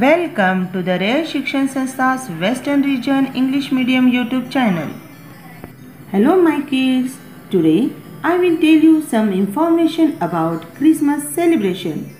Welcome to the Rayat Shikshan Sanstha's Western Region English Medium YouTube channel. Hello my kids. Today I will tell you some information about Christmas celebration.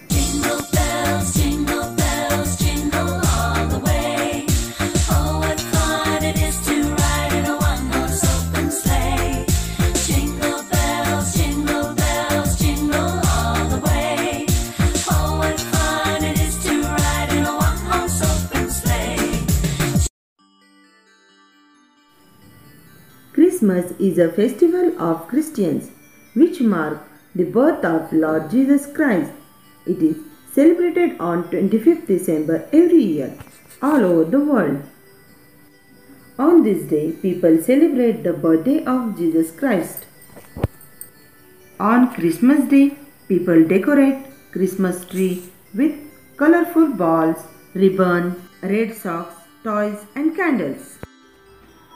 Christmas is a festival of Christians which mark the birth of Lord Jesus Christ. It is celebrated on 25th December every year all over the world. On this day, people celebrate the birthday of Jesus Christ. On Christmas Day, people decorate Christmas tree with colorful balls, ribbon, red socks, toys and candles.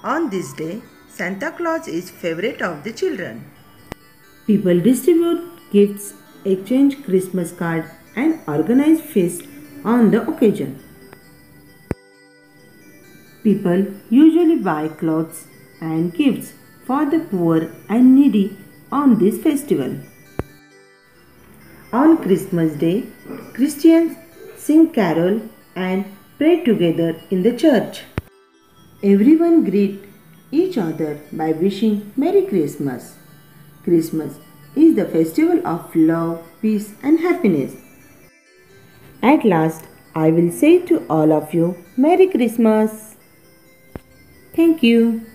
On this day, Santa Claus is favorite of the children. People distribute gifts, exchange Christmas cards and organize feasts on the occasion. People usually buy clothes and gifts for the poor and needy on this festival. On Christmas Day, Christians sing carol and pray together in the church. Everyone greet each other by wishing Merry Christmas. Christmas is the festival of love, peace, and happiness. At last, I will say to all of you Merry Christmas. Thank you.